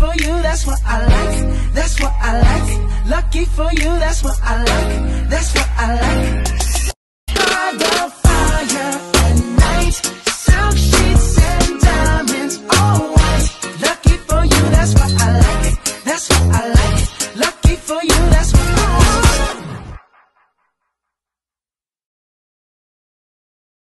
for you, that's what I like. That's what I like. Lucky for you, that's what I like.